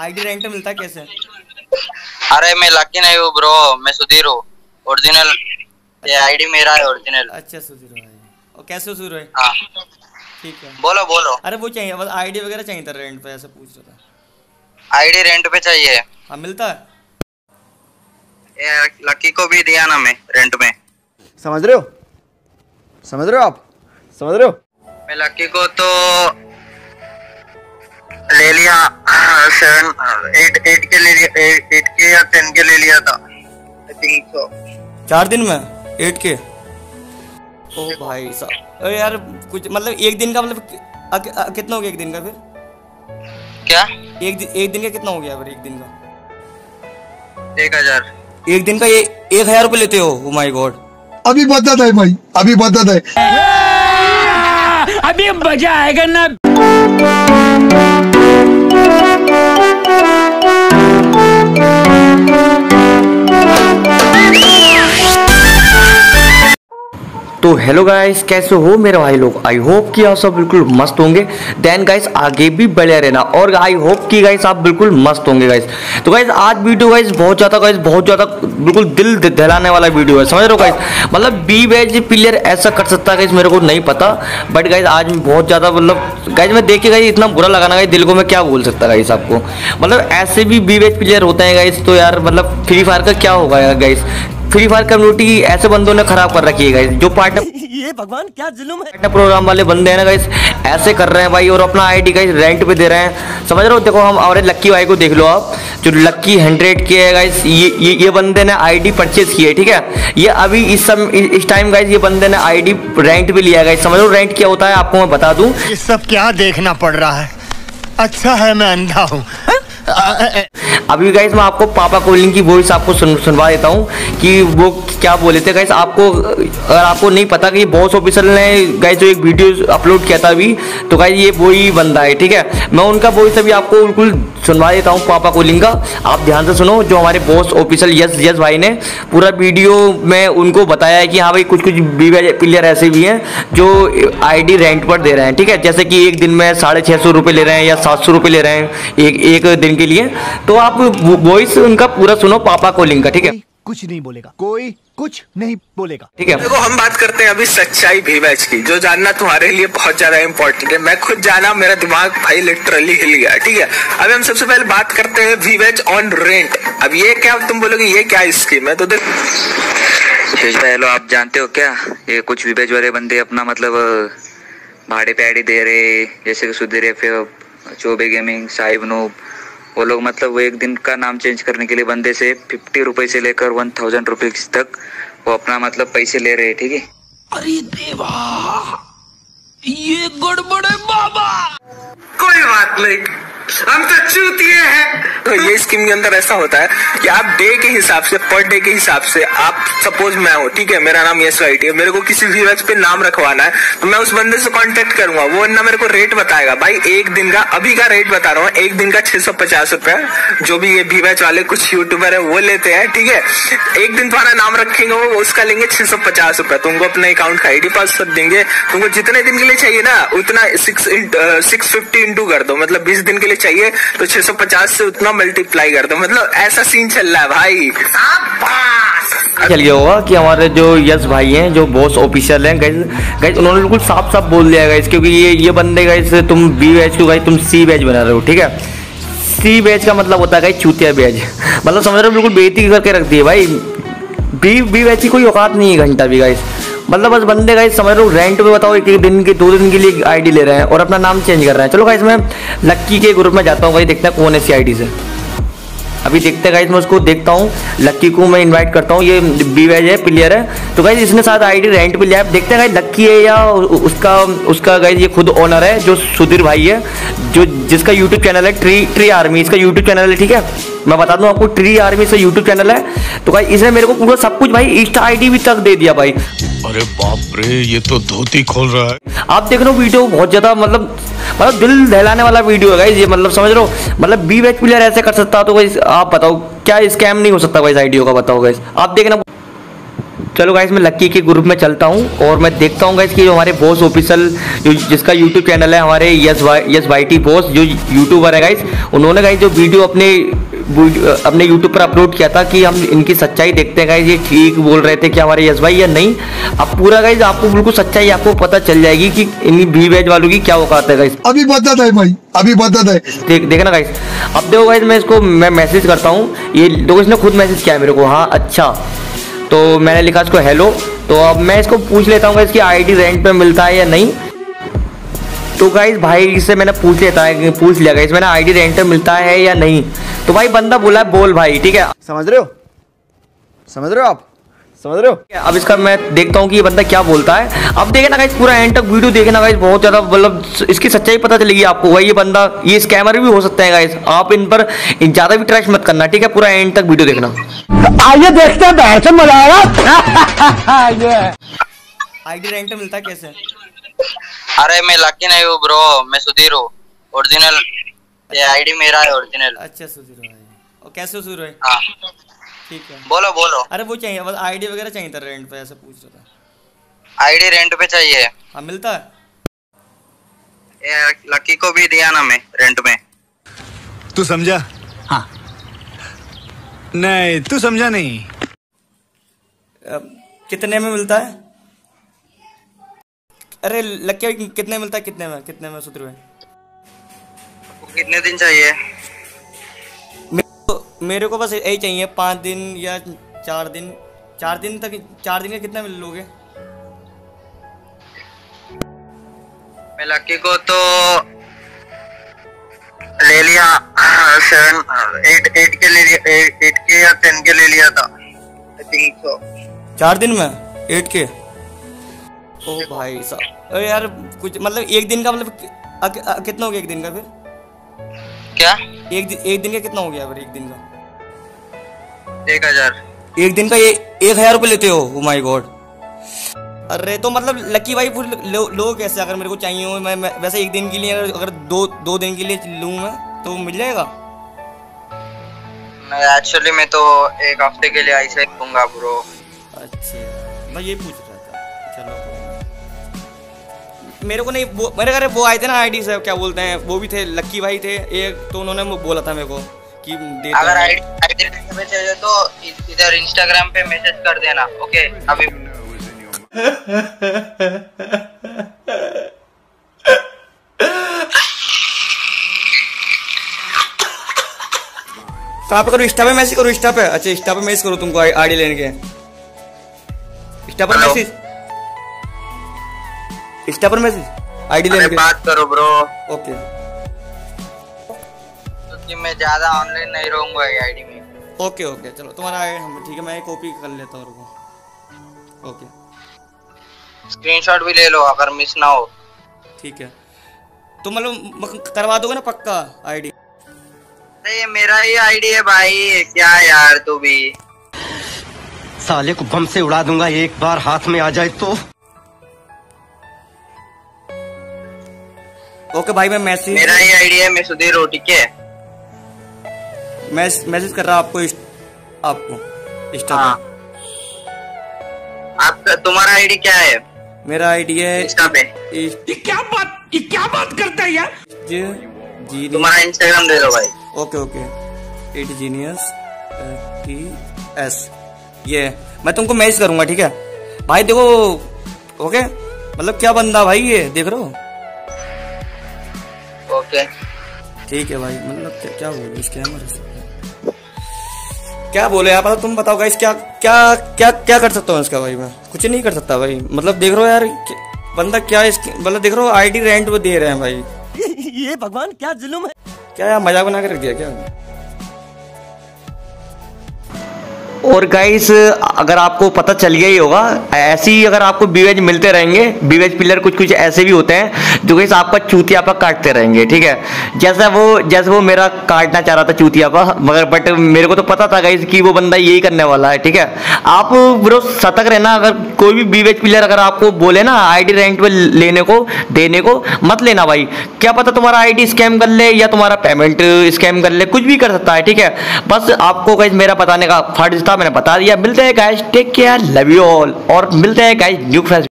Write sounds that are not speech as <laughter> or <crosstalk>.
ID rent पे मिलता कैसे? अरे मैं लकी नहीं हूँ ब्रो मैं सुधीर हूँ. ओरिजिनल ये आईडी मेरा है ओरिजिनल अच्छा सुधीर भाई। और कैसे सुधीर भाई? हाँ। ठीक है। बोलो बोलो। अरे वो चाहिए बस आईडी वगैरह चाहिए था रेंट पे ऐसे पूछ रहा था। आईडी रेंट पे चाहिए। हाँ मिलता है? ये लकी को भी दिया ना मैं रेंट में। समझ रहे हो? समझ रहे हो आप? समझ रहे हो? मैं लकी को तो ले लिया। सेवन एट एट के ले लिया एट के या टेन के ले लिया था। आई थिंक सो चार दिन में? एट के? ओ भाई साहब। अरे यार कुछ मतलब एक दिन का मतलब कितना हो गया एक दिन का फिर? क्या? एक दिन एक दिन का कितना हो गया फिर एक दिन का? एक हज़ार। एक दिन का ये एक हज़ार रुपये लेते हो? ओ माय गॉड अभी बदत है भाई अभी बदत है। अभी मज़ा आएगा ना। Thank you. तो हेलो गाइस कैसे हो मेरे भाई लोग? आई होप कि आप सब बिल्कुल मस्त होंगे। देन गाइस आगे भी बढ़े रहना। और आई होप कि गाइस आप बिल्कुल मस्त होंगे गाइस तो गाइस आज वीडियो गाइस बहुत ज़्यादा गाइस बहुत ज़्यादा बिल्कुल दिल दहलाने वाला वीडियो है। समझ रहे हो गाइस मतलब बी वेज प्लेयर ऐसा कर सकता है गाइस मेरे को नहीं पता। बट गाइस आज बहुत ज़्यादा मतलब गाइस मैं देख के गाइस इतना बुरा लगाना गाइस दिल को मैं क्या बोल सकता गाइस आपको? मतलब ऐसे भी बी वेज प्लेयर होते हैं गाइस तो यार मतलब फ्री फायर का क्या होगा यार गाइस फ्री फायर कम्युनिटी ऐसे बंदों ने खराब कर रखी है गाइस जो पार्टनर <laughs> ये भगवान क्या जुल्म है? पार्टनर प्रोग्राम वाले बंदे हैं ना गाइस ऐसे कर रहे हैं भाई और अपना आईडी गाइस रेंट पे दे रहे हैं। समझ रहे हो? देखो हम हमारे लक्की भाई को देख लो आप जो लक्की हंड्रेड के है गाइस ये ये ये बंदे ने आईडी परचेज की है ठीक है? ये अभी इस सम इस टाइम गाइस ये बंदे ने आईडी रेंट पे लिया है गाइस समझ रहे हो? रेंट क्या होता है आपको मैं बता दूँ। ये सब क्या देखना पड़ रहा है? अच्छा है मैं अंधा हूँ। अभी गाइस मैं आपको पापा कोलिंग की वॉइस आपको सुन, सुनवा देता हूँ कि वो क्या बोले थे। गाइस आपको अगर आपको नहीं पता कि बॉस ऑफिसर ने गाइस जो एक वीडियो अपलोड किया था अभी तो गाइस ये वही बंदा है ठीक है? मैं उनका वॉइस अभी आपको बिल्कुल सुनवा देता हूँ पापा कोलिंग का। आप ध्यान से सुनो जो हमारे बॉस ऑफिसर यस यस भाई ने पूरा वीडियो में उनको बताया है कि हाँ भाई कुछ कुछ प्लेयर ऐसे भी हैं जो आईडी रेंट पर दे रहे हैं ठीक है? जैसे कि एक दिन में साढ़े छः सौ रुपये ले रहे हैं या सात सौ रुपये ले रहे हैं एक एक दिन के लिए। तो आप वॉइस उनका पूरा सुनो पापा कोलिंग का ठीक है? कुछ नहीं बोलेगा। कोई कुछ नहीं बोलेगा। ठीक है। देखो हम बात करते हैं अभी सच्चाई भी मैच की जो जानना तुम्हारे लिए बहुत ज़्यादा इंपॉर्टेंट है। मैं खुद जाना मेरा दिमाग भाई लिटरली हिल गया ठीक है? अभी हम सबसे पहले बात करते हैं वी वेज ऑन रेंट अब ये क्या तुम बोलोगे ये क्या स्कीम है? तो देख। शेष भाई हेलो आप जानते हो क्या? ये कुछ विवेज वाले बंदे अपना मतलब भाड़े पे आईडी दे रहे जैसे कि सुधीर एफ़ चौबे गेमिंग साहिब नूब वो लोग मतलब वो एक दिन का नाम चेंज करने के लिए बंदे से फिफ्टी रुपए से लेकर वन थाउज़ेंड रुपीज़ तक वो अपना मतलब पैसे ले रहे ठीक है? अरे देवा ये गड़बड़ है बाबा। कोई बात नहीं। हम तो चूतिए हैं। तो ये स्कीम के अंदर ऐसा होता है कि आप डे के हिसाब से, पर डे के हिसाब से आप सपोज़ मैं हूँ, ठीक है, मेरा नाम यश वाइट है, मेरे को किसी वीवेक्स पे नाम रखवाना है तो मैं उस बंदे से कांटेक्ट करूँगा, वो ना मेरे को रेट बताएगा, भाई, एक दिन का, अभी का रेट बता रहा हूँ, एक दिन का छह सौ पचास रुपया जो भी ये वीवेच वाले कुछ यूट्यूबर है, वो लेते हैं, ठीक है, एक दिन तुम्हारा नाम रखेंगे, वो उसका लेंगे छह सौ पचास रुपया तुमको अपने अकाउंट का आईडी पासवर्ड देंगे, तुमको जितने दिन के लिए चाहिए ना, उतना सिक्स सिक्स फिफ्टी इंटू कर दो मतलब बीस दिन के लिए चाहिए तो 650 से उतना मल्टीप्लाई कर दो। मतलब ऐसा सीन चल रहा है भाई। चल गया होगा कि हमारे जो यस भाई हैं जो बॉस ऑफिसर हैं गाइस गाइस उन्होंने बिल्कुल साफ़ साफ़ बोल दिया गाइस क्योंकि ये ये बंदे गाइस तुम बी बैच को गाइस तुम सी बैच बना रहे हो ठीक है? सी बैच का मतलब होता है गाइस चूतिया बैच मतलब समझ रहे हो बिल्कुल बेइज्जती करके रख दी है भाई। बी बी बैच की कोई औकात नहीं है घंटा भी गाइस मतलब बस बंदे गाइस समझ हो रेंट पे बताओ एक एक दिन के, दो दिन के लिए आईडी ले रहे हैं और अपना नाम चेंज कर रहे हैं। चलो गाइस मैं लक्की के ग्रुप में जाता हूँ भाई, देखते हैं कौन है सी आईडी से। अभी देखते हैं गाइस मैं उसको देखता हूँ। लक्की को मैं इनवाइट करता हूँ, ये बी वेज है प्लेयर है। तो गाइस इसने साथ आईडी रेंट पे लिया है। देखते हैं गाइस लक्की है या उसका उसका गाइस ये खुद ओनर है, जो सुधीर भाई है, जो जिसका यूट्यूब चैनल है ट्री ट्री आर्मी इसका यूट्यूब चैनल है, ठीक है? मैं बता दूँ आपको ट्री आर्मी से यूट्यूब चैनल है। तो गाइस इसने मेरे को पूरा सब कुछ भाई इंस्टा आईडी भी तक दे दिया भाई। अरे बाप रे ये तो धोती खोल रहा है। आप देख रहे हो वीडियो बहुत ज़्यादा मतलब मतलब दिल दहलाने वाला वीडियो है ये मतलब समझ रहे मतलब बी बैच प्लेयर ऐसे कर सकता तो भाई आप बताओ क्या स्कैम नहीं हो सकता गाइस आईडियो का बताओ गाइस आप देखना चलो गाइस मैं लक्की के ग्रुप में चलता हूँ और मैं देखता हूँ गाइस कि जो हमारे बॉस ऑफिशियल जो जिसका यूट्यूब चैनल है हमारे S Y S Y T boss जो यूट्यूबर है गाइस उन्होंने गाइस जो वीडियो अपने अपने यूट्यूब पर अपलोड किया था कि हम इनकी सच्चाई देखते हैं गाइस ये ठीक बोल रहे थे कि हमारे यस भाई या नहीं। अब पूरा गाइज़ आपको बिल्कुल सच्चाई आपको पता चल जाएगी कि इन भी वेज वालों की क्या औकात है गाइस अभी बदत है भाई अभी बदत है। देख देखना गाइस अब देखो गाइस मैं इसको मैं मैसेज करता हूँ। ये देखो इसने खुद मैसेज किया मेरे को। हाँ अच्छा। तो मैंने लिखा इसको हेलो तो अब मैं इसको पूछ लेता हूँ इसकी आईडी रेंट पे मिलता है या नहीं। तो गाइज़ भाई से मैंने पूछ लेता है पूछ लिया गाइस मैंने आईडी रेंट पे मिलता है या नहीं। तो भाई बंदा बोला है बोल भाई ठीक है? समझ रहे हो? समझ रहे हो आप? समझ रहे हो? अब इसका मैं देखता हूँ कि ये बंदा क्या बोलता है। अब देखे ना गाइस पूरा एंड तक वीडियो देखना गाइस बहुत ज़्यादा मतलब इसकी सच्चाई पता चलेगी आपको। भाई ये बंदा ये स्कैमर भी हो सकते हैं गाइस आप इन पर ज़्यादा भी ट्रस्ट मत करना ठीक है? पूरा एंड तक वीडियो देखना। आइए देखते हैं बहन से मज़ा आएगा। <laughs> आईडी रेंट मिलता कैसे? अरे मैं लकी नहीं हूँ ब्रो मैं सुधीर हूँ ओरिजिनल ये आईडी मेरा है ओरिजिनल अच्छा सुधीर भाई। और कैसे सुधीर भाई? हाँ। ठीक है। बोलो बोलो। अरे वो चाहिए बस आईडी वगैरह चाहिए था रेंट पे ऐसे पूछ रहा था। आईडी रेंट पे चाहिए। हाँ मिलता है? ये लकी को भी दिया ना मैं रेंट में। तू समझा? हाँ। नहीं तू समझा नहीं। कितने में मिलता है? अरे लक्के कितने मिलता है कितने में कितने में सुधीर भाई? कितने दिन चाहिए? मेरे को, मेरे को बस यही चाहिए पाँच दिन या चार दिन। चार दिन तक चार दिन का कितना मिल लोगे? मैं लकी को तो ले लिया सेवन एट एट के ले लिया एट के या टेन के ले लिया था आई थिंक सो चार दिन में? एट के? ओ भाई साहब। यार कुछ मतलब एक दिन का मतलब कितना हो गया एक दिन का फिर? क्या? एक दिन एक दिन का कितना हो गया एक दिन का? एक हज़ार। एक दिन का ये एक हज़ार रुपये लेते हो? माय गॉड अरे तो मतलब लकी भाई फिर लो, लो कैसे? अगर मेरे को चाहिए हो मैं, मैं वैसे एक दिन के लिए अगर, अगर दो दो दिन के लिए लूँ मैं तो मिल जाएगा? एक्चुअली मैं तो एक हफ़्ते के लिए ऐसे ही दूँगा ब्रो अच्छा। मैं ये पूछ मेरे को नहीं वो मेरे घर वो आए थे ना आईडी से क्या बोलते हैं वो भी थे लक्की भाई थे एक तो उन्होंने बोला था मेरे को कि देता अगर आईडी आईडी चाहिए तो इधर इंस्टाग्राम पे मैसेज कर देना ओके अभी <laughs> कहाँ पे करो इंस्टा पे मैसेज करो इंस्टा पे। अच्छा इंस्टा पे मैसेज करो तुमको आईडी लेने के। इंस्टा पर मैसेज इंस्टा पर मैसेज? आईडी के बात करो ब्रो ओके क्योंकि मैं ज़्यादा ऑनलाइन नहीं रहूँगा ये आईडी में। ओके ओके चलो तुम्हारा हम ठीक है? मैं कॉपी कर लेता हूँ रुको। ओके स्क्रीनशॉट भी ले लो अगर मिस ना हो। ठीक है। तो मतलब करवा दोगे ना पक्का आईडी अरे ये मेरा ही आईडी है भाई। क्या यार तू भी। साले को बम से उड़ा दूँगा एक बार हाथ में आ जाए तो। ओके भाई मैं मैसेज मेरा ही आईडी है मैं सुधीर हूँ ठीक है मैं मैसेज कर रहा हूँ आपको इस- आपको इंस्टा हाँ। आपका तुम्हारा आईडी क्या है? मेरा आईडी है इंस्टा पे। ये क्या बात ये क्या बात करता है यार? जी तुम्हारा इंस्टाग्राम दे दो भाई। Okay okay. At genius T S ये मैं तुमको मैसेज करूँगा ठीक है? भाई देखो ओके? मतलब क्या बंदा भाई ये देख रहे हो? ठीक है भाई मतलब क्या, बोले इसके कैमरे क्या बोले आप? मतलब तुम बताओ गाइस क्या क्या क्या क्या कर सकता हूँ इसका भाई मैं? कुछ नहीं कर सकता भाई। मतलब देख रहा हो यार बंदा क्या इसके मतलब देख रहा हो आईडी रेंट वो दे रहे हैं भाई। <laughs> ये भगवान क्या जुलूम है? क्या यार मज़ाक बना के रख दिया क्या? और गाइस अगर आपको पता चल गया ही होगा, ऐसे ही अगर आपको बीवेज मिलते रहेंगे बीवेज पिलर कुछ कुछ ऐसे भी होते हैं, जो गाइस आपका चूतिया पर काटते रहेंगे, ठीक है? जैसा वो जैसे वो मेरा काटना चाह रहा था चूतिया पर मगर बट मेरे को तो पता था गाइस कि वो बंदा यही करने वाला है, ठीक है? आप ब्रो सतर्क रहना, अगर कोई भी बीवेज पिलर अगर आपको बोले ना आईडी रेंट पे लेने को, देने को, मत लेना भाई। क्या पता तुम्हारा आईडी स्कैम कर ले, या तुम्हारा पेमेंट स्कैम कर ले, कुछ भी कर सकता है, ठीक है? बस आपको गाइस मेरा बताने का फ़र्ज़ था मैंने बता दिया। मिलते हैं guys take care love you all और मिलते हैं गाइस न्यू फ्रेश